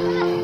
Ah!